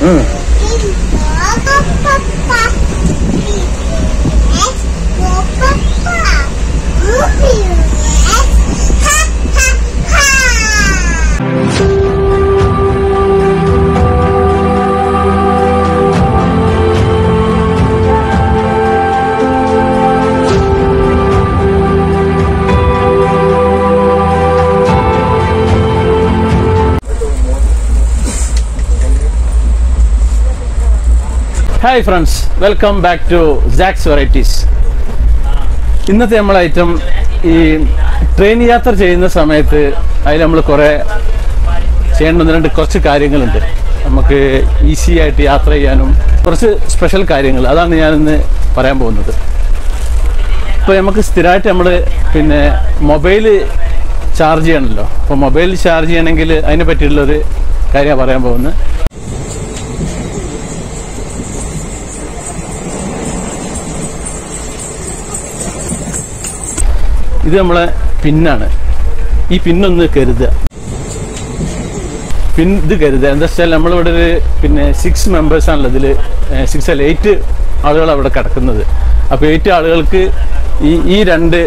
Mm. Hi friends welcome back to Jacks varieties ഇന്നത്തെ നമ്മളെ item ഈ ട്രെയിൻ യാത്ര ചെയ്യുന്ന സമയത്ത് അതിൽ നമ്മൾ കുറേ ചെയ്യേണ്ട രണ്ട് കുറച്ച് കാര്യങ്ങളുണ്ട്. നമുക്ക് ഈസി ആയിട്ട് യാത്ര ചെയ്യാനും കുറച്ച് സ്പെഷ്യൽ കാര്യങ്ങൾ. അതാണ് ഞാനിന്ന് പറയാൻ പോകുന്നത്. ഇപ്പോൾ നമുക്ക് സ്ഥിരമായിട്ട് നമ്മൾ പിന്നെ മൊബൈൽ ചാർജ് ചെയ്യണമല്ലോ അപ്പോൾ മൊബൈൽ ചാർജ് ചെയ്യണമെങ്കിൽ അതിനെ പറ്റിയുള്ളൊരു കാര്യമാണ് പറയാൻ പോകുന്നത്. ഇത് നമ്മളെ പിന്നാണ്. ഈ പിന്നൊന്ന് കരുതുക. പിൻ ഇത് കരുതുക. എന്താ വെച്ചാൽ നമ്മളിവിടെ ഒരു പിന്നെ സിക്സ് മെമ്പേഴ്സാണല്ലോ ഇതിൽ സിക്സ് അല്ല എയ്റ്റ് ആളുകൾ അവിടെ കിടക്കുന്നത്. അപ്പോൾ എയ്റ്റ് ആളുകൾക്ക് ഈ ഈ രണ്ട്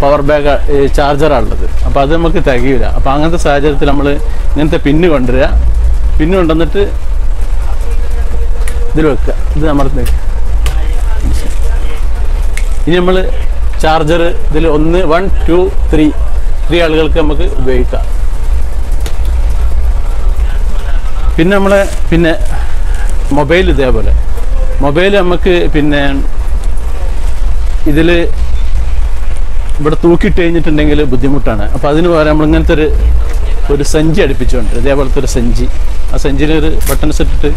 പവർ ബാഗ് ചാർജറാണുള്ളത് അപ്പോൾ അത് നമുക്ക് തികയില്ല അപ്പോൾ അങ്ങനത്തെ സാഹചര്യത്തിൽ നമ്മൾ ഇങ്ങനത്തെ പിന്ന് കൊണ്ടുവരിക. പിന്ന് കൊണ്ടുവന്നിട്ട് ഇതിൽ വെക്കുക. ഇത് നമ്മൾ ഇനി നമ്മൾ ചാർജർ ഇതിൽ ഒന്ന് വൺ ടു ത്രീ. ത്രീ ആളുകൾക്ക് നമുക്ക് ഉപയോഗിക്കാം. പിന്നെ നമ്മളെ പിന്നെ മൊബൈൽ ഇതേപോലെ. മൊബൈൽ നമുക്ക് പിന്നെ ഇതിൽ ഇവിടെ തൂക്കിട്ട് കഴിഞ്ഞിട്ടുണ്ടെങ്കിൽ ബുദ്ധിമുട്ടാണ്. അപ്പോൾ അതിന് പകരം നമ്മൾ ഇങ്ങനത്തെ ഒരു ഒരു സഞ്ചി അടുപ്പിച്ചുകൊണ്ട് ഇതേപോലത്തെ ഒരു സഞ്ചി. ആ സഞ്ചിയിൽ ഒരു ബട്ടൺസ് ഇട്ടിട്ട്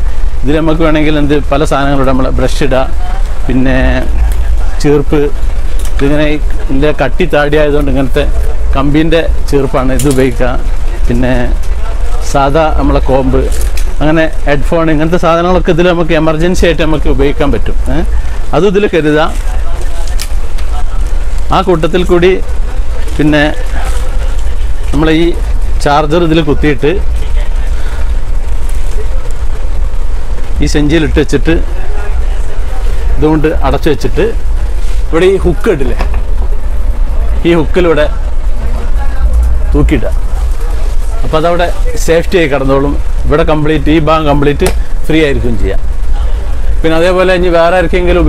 ഇതിൽ നമുക്ക് വേണമെങ്കിൽ എന്ത് പല സാധനങ്ങളുണ്ട് നമ്മൾ ബ്രഷ് ഇടുക പിന്നെ ചീർപ്പ് ഇതിങ്ങനെ ഇതിന്റെ കട്ടി താടിയായതുകൊണ്ട് ഇങ്ങനത്തെ കമ്പീന്റെ ചീർപ്പാണ് ഇത് ഉപയോഗിക്കുക. പിന്നെ സാധാ നമ്മളെ കോമ്പ് അങ്ങനെ ഹെഡ്ഫോൺ ഇങ്ങനത്തെ സാധനങ്ങളൊക്കെ ഇതിൽ നമുക്ക് എമർജൻസി ആയിട്ട് നമുക്ക് ഉപയോഗിക്കാൻ പറ്റും. അതും ഇതിൽ കരുതാം. ആ കൂട്ടത്തിൽ കൂടി പിന്നെ നമ്മൾ ഈ ചാർജർ ഇതിൽ കുത്തിയിട്ട് ഈ സെഞ്ചിയിൽ ഇട്ട് വെച്ചിട്ട് ഇതുകൊണ്ട് അടച്ചു വെച്ചിട്ട് ഇവിടെ ഈ ഹുക്ക് ഇടില്ലേ ഈ ഹുക്കിലൂടെ തൂക്കിയിടുക അപ്പോൾ അതവിടെ സേഫ്റ്റി ആയി കിടന്നോളും. ഇവിടെ കംപ്ലീറ്റ് ഈ ഭാഗം കംപ്ലീറ്റ് ഫ്രീ ആയിരിക്കും ചെയ്യാം. പിന്നെ അതേപോലെ ഇനി വേറെ ആർക്കെങ്കിലും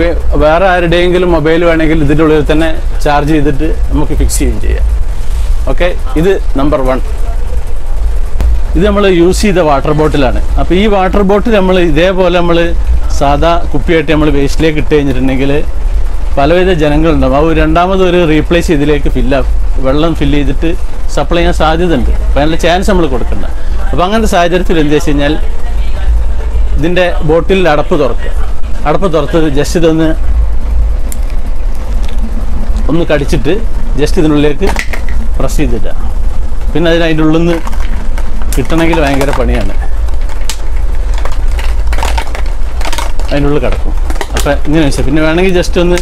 വേറെ ആരുടെയെങ്കിലും മൊബൈൽ വേണമെങ്കിൽ ഇതിന്റെ ഉള്ളിൽ തന്നെ ചാർജ് ചെയ്തിട്ട് നമുക്ക് ഫിക്സ് ചെയ്യുകയും ചെയ്യാം. ഓക്കെ ഇത് നമ്പർ വൺ ഇത് നമ്മൾ യൂസ് ചെയ്ത വാട്ടർ ബോട്ടിലാണ് അപ്പോൾ ഈ വാട്ടർ ബോട്ടിൽ നമ്മൾ ഇതേപോലെ നമ്മൾ സാധാ കുപ്പിയായിട്ട് നമ്മൾ വേസ്റ്റിലേക്ക് ഇട്ട് കഴിഞ്ഞിട്ടുണ്ടെങ്കിൽ പലവിധ ജനങ്ങളുണ്ടാവും. അത് രണ്ടാമത് ഒരു റീപ്ലേസ് ഇതിലേക്ക് ഫില്ല വെള്ളം ഫില്ല് ചെയ്തിട്ട് സപ്ലൈ ചെയ്യാൻ സാധ്യത ഉണ്ട് അപ്പോൾ അതിനുള്ള ചാൻസ് നമ്മൾ കൊടുക്കണ്ട. അപ്പോൾ അങ്ങനത്തെ സാഹചര്യത്തിൽ എന്ത് വെച്ച് കഴിഞ്ഞാൽ ഇതിന്റെ ബോട്ടിൽ അടപ്പ് തുറക്കുക. അടപ്പ് തുറത്ത് ജസ്റ്റ് ഇതൊന്ന് ഒന്ന് കടിച്ചിട്ട് ജസ്റ്റ് ഇതിനുള്ളിലേക്ക് പ്രസ് ചെയ്തിട്ട പിന്നെ അതിന് അതിന്റെ ഉള്ളിൽ നിന്ന് കിട്ടണമെങ്കിൽ ഭയങ്കര പണിയാണ്. അതിനുള്ളിൽ കിടക്കും. അപ്പം ഇങ്ങനെ വെച്ചാൽ പിന്നെ വേണമെങ്കിൽ ജസ്റ്റ് ഒന്ന്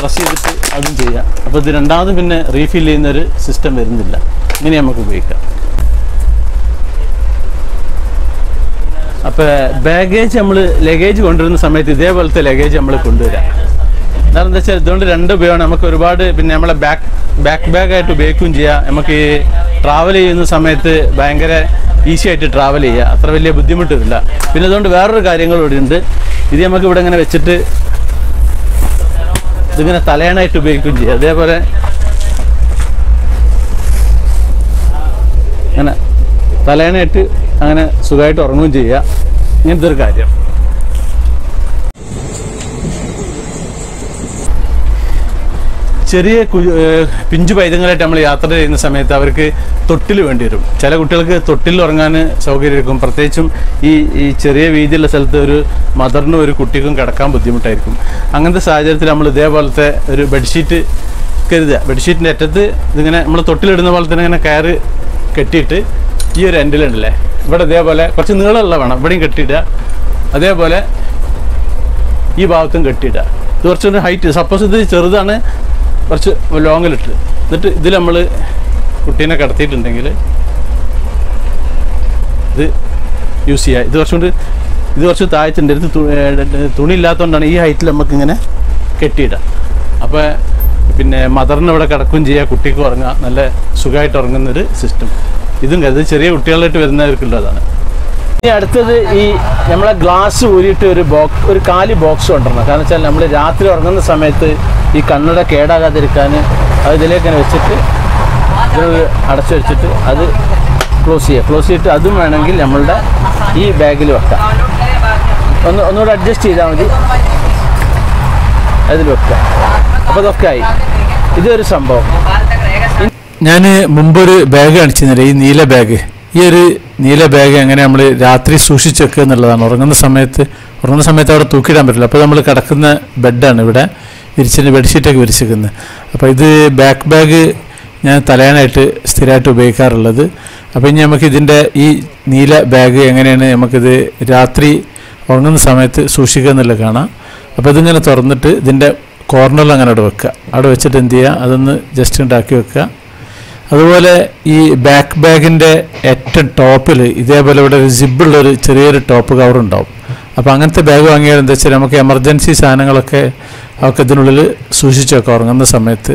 പ്രസ് ചെയ്തിട്ട് അതും ചെയ്യാം. അപ്പോൾ ഇത് രണ്ടാമതും പിന്നെ റീഫിൽ ചെയ്യുന്നൊരു സിസ്റ്റം വരുന്നില്ല. ഇങ്ങനെ നമുക്ക് ഉപയോഗിക്കാം. അപ്പോൾ ബാഗേജ് നമ്മൾ ലഗേജ് കൊണ്ടുവരുന്ന സമയത്ത് ഇതേപോലത്തെ ലഗേജ് നമ്മൾ കൊണ്ടുവരാം. കാരണം എന്താ വെച്ചാൽ ഇതുകൊണ്ട് രണ്ട് ഉപയോഗമാണ്. നമുക്ക് ഒരുപാട് പിന്നെ നമ്മളെ ബാക്ക് ബാക്ക് ബാഗായിട്ട് ഉപയോഗിക്കുകയും ചെയ്യാം. നമുക്ക് ഈ ട്രാവൽ ചെയ്യുന്ന സമയത്ത് ഭയങ്കര ഈസി ആയിട്ട് ട്രാവൽ ചെയ്യുക അത്ര വലിയ ബുദ്ധിമുട്ടില്ല. പിന്നെ അതുകൊണ്ട് വേറൊരു കാര്യങ്ങൾ ഇവിടെ ഉണ്ട് ഇത് നമുക്ക് ഇവിടെ ഇങ്ങനെ വെച്ചിട്ട് ഇതിങ്ങനെ തലയണായിട്ട് ഉപയോഗിക്കുകയും ചെയ്യും. അതേപോലെ അങ്ങനെ തലേണയിട്ട് അങ്ങനെ സുഖമായിട്ട് ഉറങ്ങുകയും ചെയ്യുക. ഇങ്ങനത്തെ ഒരു കാര്യം. ചെറിയ പിഞ്ചു പൈതങ്ങളായിട്ട് നമ്മൾ യാത്ര ചെയ്യുന്ന സമയത്ത് അവർക്ക് തൊട്ടിൽ വേണ്ടി വരും. ചില കുട്ടികൾക്ക് തൊട്ടിൽ ഉറങ്ങാൻ സൗകര്യമായിരിക്കും പ്രത്യേകിച്ചും ഈ ഈ ചെറിയ വീതിയുള്ള സ്ഥലത്ത് ഒരു മദറിനും ഒരു കുട്ടിക്കും കിടക്കാൻ ബുദ്ധിമുട്ടായിരിക്കും. അങ്ങനത്തെ സാഹചര്യത്തിൽ നമ്മൾ ഇതേപോലത്തെ ഒരു ബെഡ്ഷീറ്റ് കരുതുക. ബെഡ്ഷീറ്റിന്റെ അറ്റത്ത് ഇതിങ്ങനെ നമ്മൾ തൊട്ടിലിടുന്ന പോലെ തന്നെ ഇങ്ങനെ കയറ് കെട്ടിയിട്ട് ഈ ഒരു എൻഡിലുണ്ടല്ലേ ഇവിടെ ഇതേപോലെ കുറച്ച് നീളമുള്ള വേണം. ഇവിടെയും കെട്ടിയിടുക. അതേപോലെ ഈ ഭാഗത്തും കെട്ടിയിടുക. ഇത് കുറച്ചൊരു ഹൈറ്റ് സപ്പോസ് ഇത് ചെറുതാണ്. കുറച്ച് ലോങ്ങിലിട്ട്. എന്നിട്ട് ഇതിൽ നമ്മൾ കുട്ടീനെ കിടത്തിയിട്ടുണ്ടെങ്കിൽ ഇത് യൂസ് ചെയ്യുക ഇത് കുറച്ചുകൊണ്ട് ഇത് കുറച്ച് താഴ്ത്തുണ്ട് ഇത് തു- ഏ, തുണി ഇല്ലാത്തതുകൊണ്ടാണ് ഈ ഹൈറ്റിൽ നമുക്ക് ഇങ്ങനെ കെട്ടിയിടാം. അപ്പോൾ പിന്നെ മദറിന് ഇവിടെ കിടക്കുകയും ചെയ്യുക കുട്ടിക്ക് ഉറങ്ങുക നല്ല സുഖമായിട്ട് ഉറങ്ങുന്നൊരു സിസ്റ്റം ഇതും കരുതി ചെറിയ കുട്ടികളായിട്ട് വരുന്നവർക്കുള്ളതാണ്. ഇനി അടുത്തത് ഈ നമ്മളെ ഗ്ലാസ് ഊരിയിട്ട് ഒരു ബോക്സ് ഒരു കാലി ബോക്സ് കൊണ്ടുവരണം. കാരണം വെച്ചാൽ നമ്മൾ രാത്രി ഉറങ്ങുന്ന സമയത്ത് ഈ കണ്ണട കേടാകാതിരിക്കാൻ അത് ഇതിലേക്ക് വെച്ചിട്ട് അടച്ചു വെച്ചിട്ട് അത് ക്ലോസ് ചെയ്യുക. ക്ലോസ് ചെയ്തിട്ട് അതും വേണമെങ്കിൽ നമ്മളുടെ ഈ ബാഗിൽ വെക്കാം. ഒന്ന് ഒന്നുകൂടെ അഡ്ജസ്റ്റ് ചെയ്താൽ മതി. അതിൽ വെക്കുക. അപ്പോൾ അതൊക്കെ ആയി. ഇതൊരു സംഭവം. ഞാൻ മുമ്പൊരു ബാഗ് കാണിച്ചിരുന്നില്ല ഈ നീല ബാഗ് ഈ ഒരു നീല ബാഗ് എങ്ങനെ നമ്മൾ രാത്രി സൂക്ഷിച്ചു വെക്കുക എന്നുള്ളതാണ്. ഉറങ്ങുന്ന സമയത്ത് ഉറങ്ങുന്ന സമയത്ത് അവിടെ തൂക്കിയിടാൻ പറ്റില്ല. അപ്പോൾ നമ്മൾ കിടക്കുന്ന ബെഡാണ് ഇവിടെ. വിരിച്ചിട്ട് ബെഡ്ഷീറ്റൊക്കെ വിരിച്ചിരിക്കുന്നത്. അപ്പോൾ ഇത് ബാക്ക് ബാഗ് ഞാൻ തലയാനായിട്ട് സ്ഥിരമായിട്ട് ഉപയോഗിക്കാറുള്ളത്. അപ്പോൾ ഇനി നമുക്ക് ഇതിന്റെ ഈ നീല ബാഗ് എങ്ങനെയാണ് നമുക്കിത് രാത്രി ഉറങ്ങുന്ന സമയത്ത് സൂക്ഷിക്കുക എന്നുള്ളത് കാണാം. അപ്പോൾ ഇതിങ്ങനെ തുറന്നിട്ട് ഇതിന്റെ കോർണറിൽ അങ്ങനെ അവിടെ വെക്കുക. അവിടെ വെച്ചിട്ട് എന്ത് ചെയ്യുക? അതൊന്ന് ജസ്റ്റ് ഉണ്ടാക്കി വെക്കുക. അതുപോലെ ഈ ബാക്ക് ബാഗിന്റെ ഏറ്റവും ടോപ്പിൽ ഇതേപോലെ ഇവിടെ ഒരു സിബുള്ളൊരു ചെറിയൊരു ടോപ്പ് കവർ ഉണ്ടാവും. അപ്പോൾ അങ്ങനത്തെ ബാഗ് വാങ്ങിയാൽ എന്താ വെച്ചാൽ നമുക്ക് എമർജൻസി സാധനങ്ങളൊക്കെ അവർക്ക് ഇതിനുള്ളിൽ സൂക്ഷിച്ച് വെക്കാം ഉറങ്ങുന്ന സമയത്ത്.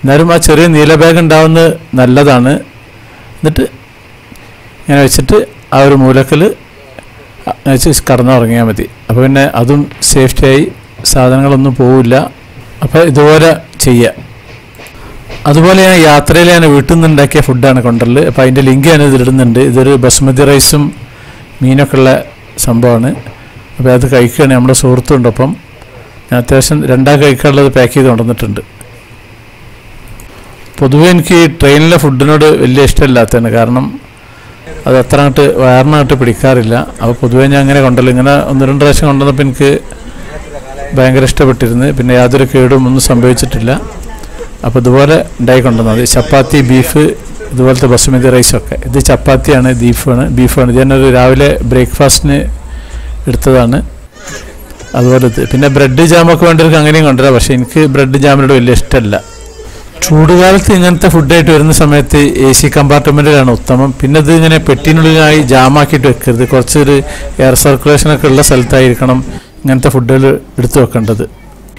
എന്നാലും ആ ചെറിയ നീല ബാഗ് ഉണ്ടാവുന്ന നല്ലതാണ്. എന്നിട്ട് ഇങ്ങനെ വെച്ചിട്ട് ആ ഒരു മൂലക്കൽ വെച്ച് കടന്നുറങ്ങിയാൽ മതി. അപ്പോൾ പിന്നെ അതും സേഫ്റ്റിയായി സാധനങ്ങളൊന്നും പോവില്ല. അപ്പോൾ ഇതുപോലെ ചെയ്യുക അതുപോലെ ഞാൻ യാത്രയിൽ ഞാൻ വീട്ടിൽ നിന്ന് ഉണ്ടാക്കിയ ഫുഡാണ് കൊണ്ടുവരൽ അപ്പോൾ അതിന്റെ ലിങ്ക് ഞാൻ ഇതിലിടുന്നുണ്ട് ഇതൊരു ബസ്മതി റൈസും മീനൊക്കെ ഉള്ള സംഭവമാണ് അപ്പോൾ അത് കഴിക്കുകയാണ് നമ്മുടെ സുഹൃത്തുണ്ടൊപ്പം ഞാൻ അത്യാവശ്യം രണ്ടാം കഴിക്കാനുള്ളത് പാക്ക് ചെയ്ത് കൊണ്ടുവന്നിട്ടുണ്ട് പൊതുവെ എനിക്ക് ട്രെയിനിലെ ഫുഡിനോട് വലിയ ഇഷ്ടമില്ലാത്തതാണ്. കാരണം അത് അത്ര അങ്ങോട്ട് വയറിനായിട്ട് പിടിക്കാറില്ല. അപ്പോൾ പൊതുവേ ഞാൻ അങ്ങനെ കൊണ്ടല്ലോ ഇങ്ങനെ ഒന്ന് രണ്ട് പ്രാവശ്യം കൊണ്ടുവന്നപ്പോൾ എനിക്ക് ഭയങ്കര ഇഷ്ടപ്പെട്ടിരുന്നു. പിന്നെ യാതൊരു കേടും ഒന്നും സംഭവിച്ചിട്ടില്ല. അപ്പോൾ ഇതുപോലെ ഉണ്ടായി കൊണ്ടുവന്നത്. ചപ്പാത്തി ബീഫ് ഇതുപോലത്തെ ബസുമതി റൈസൊക്കെ ഇത് ചപ്പാത്തിയാണ് ബീഫാണ് ബീഫാണ് ഇത് തന്നെ ഒരു രാവിലെ ബ്രേക്ക്ഫാസ്റ്റിന് എടുത്തതാണ്. അതുപോലെ പിന്നെ ബ്രെഡ് ജാമൊക്കെ വേണ്ടവർക്ക് അങ്ങനെയും കൊണ്ടുവരാം. പക്ഷേ എനിക്ക് ബ്രെഡ് ജാമിനോട് വലിയ ഇഷ്ടമല്ല. ചൂടുകാലത്ത് ഇങ്ങനത്തെ ഫുഡായിട്ട് വരുന്ന സമയത്ത് എ സി കമ്പാർട്ട്മെന്റിലാണ് ഉത്തമം. പിന്നെ ഇത് ഇങ്ങനെ പെട്ടിനുള്ളിലായി ജാമാക്കിയിട്ട് വെക്കരുത്. കുറച്ചൊരു എയർ സർക്കുലേഷനൊക്കെ ഉള്ള സ്ഥലത്തായിരിക്കണം ഇങ്ങനത്തെ ഫുഡുകൾ എടുത്തു വെക്കേണ്ടത്.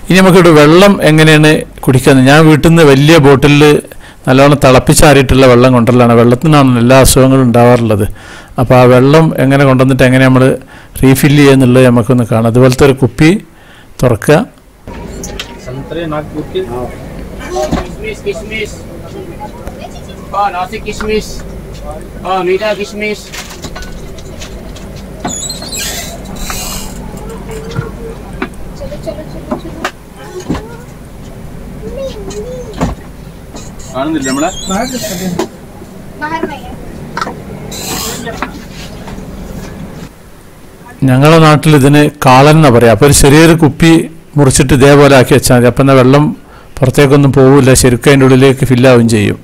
ഇനി നമുക്കിവിടെ വെള്ളം എങ്ങനെയാണ് കുടിക്കുന്നത്? ഞാൻ വീട്ടിൽ നിന്ന് വലിയ ബോട്ടിലിൽ നല്ലോണം തിളപ്പിച്ചാറിയിട്ടുള്ള വെള്ളം കൊണ്ടുവരലാണ്. വെള്ളത്തിനാണ് എല്ലാ അസുഖങ്ങളും ഉണ്ടാവാറുള്ളത്. അപ്പോൾ ആ വെള്ളം എങ്ങനെ കൊണ്ടുവന്നിട്ട് എങ്ങനെ നമ്മൾ റീഫില്ല് ചെയ്യുന്നുള്ളത് നമുക്കൊന്ന് കാണാം. അതുപോലത്തെ ഒരു കുപ്പി തുറക്കുക. കിസ്മിസ്. കിസ്മിസ്. കാണുന്നില്ല നമ്മളെ? ഞങ്ങളുടെ നാട്ടിൽ ഇതിന് കാളൻ എന്നാ പറയാ. അപ്പൊ ഒരു ചെറിയൊരു കുപ്പി മുറിച്ചിട്ട് ഇതേപോലെ ആക്കി വെച്ചാൽ മതി. അപ്പം വെള്ളം പുറത്തേക്കൊന്നും പോവില്ല. ശരിക്കും അതിന്റെ ഉള്ളിലേക്ക് ഫില്ലാവുകയും ചെയ്യും.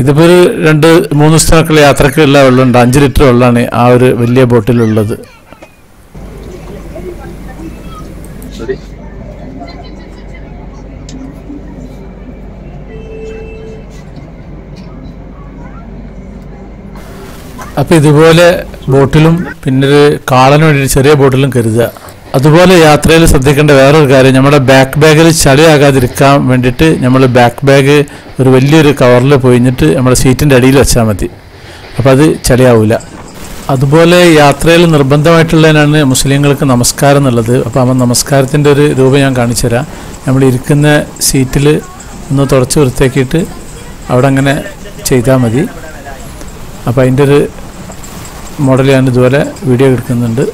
ഇതിപ്പോൾ ഒരു രണ്ട് മൂന്ന് ദിവസത്തേക്കുള്ള യാത്രക്കുള്ള വെള്ളമുണ്ട്. അഞ്ച് ലിറ്റർ വെള്ളമാണ് ആ ഒരു വലിയ ബോട്ടിലുള്ളത്. അപ്പോൾ ഇതുപോലെ ബോട്ടിലും പിന്നെ ഒരു കാളന് വേണ്ടി ചെറിയ ബോട്ടിലും കരുതുക. അതുപോലെ യാത്രയിൽ ശ്രദ്ധിക്കേണ്ട വേറൊരു കാര്യം നമ്മുടെ ബാക്ക് ബാഗിൽ ചളിയാകാതിരിക്കാൻ വേണ്ടിയിട്ട് നമ്മൾ ബാക്ക് ബാഗ് ഒരു വലിയൊരു കവറിൽ പൊയിഞ്ഞിട്ട് നമ്മുടെ സീറ്റിന്റെ അടിയിൽ വെച്ചാൽ മതി. അപ്പോൾ അത് ചളിയാവില്ല അതുപോലെ യാത്രയിൽ നിർബന്ധമായിട്ടുള്ളതിനാണ് മുസ്ലിങ്ങൾക്ക് നമസ്കാരം എന്നുള്ളത്. അപ്പോൾ ആ നമസ്കാരത്തിന്റെ ഒരു രൂപം ഞാൻ കാണിച്ചു തരാം. നമ്മൾ ഇരിക്കുന്ന സീറ്റിൽ ഒന്ന് തുടച്ച് വൃത്തിയാക്കിയിട്ട് അവിടെ അങ്ങനെ ചെയ്താൽ മതി. അപ്പോൾ അതിന്റെ ഒരു മോഡൽ ഞാൻ ഇതുപോലെ വീഡിയോ എടുക്കുന്നുണ്ട്.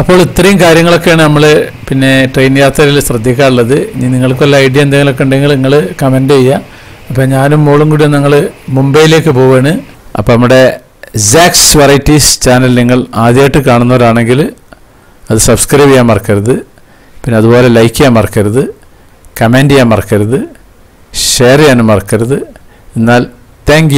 അപ്പോൾ ഇത്രയും കാര്യങ്ങളൊക്കെയാണ് നമ്മൾ പിന്നെ ട്രെയിൻ യാത്രയിൽ ശ്രദ്ധിക്കാറുള്ളത്. ഇനി നിങ്ങൾക്ക് വല്ല ഐഡിയ എന്തെങ്കിലുമൊക്കെ ഉണ്ടെങ്കിൽ നിങ്ങൾ കമന്റ് ചെയ്യുക. അപ്പോൾ ഞാനും മോളും കൂടി ഞങ്ങൾ മുംബൈയിലേക്ക് പോവാണ്. അപ്പോൾ നമ്മുടെ സാക്സ് വെറൈറ്റീസ് ചാനൽ നിങ്ങൾ ആദ്യമായിട്ട് കാണുന്നവരാണെങ്കിൽ അത് സബ്സ്ക്രൈബ് ചെയ്യാൻ മറക്കരുത്. പിന്നെ അതുപോലെ ലൈക്ക് ചെയ്യാൻ മറക്കരുത്. കമന്റ് ചെയ്യാൻ മറക്കരുത്. ഷെയർ ചെയ്യാനും മറക്കരുത്. എന്നാൽ താങ്ക്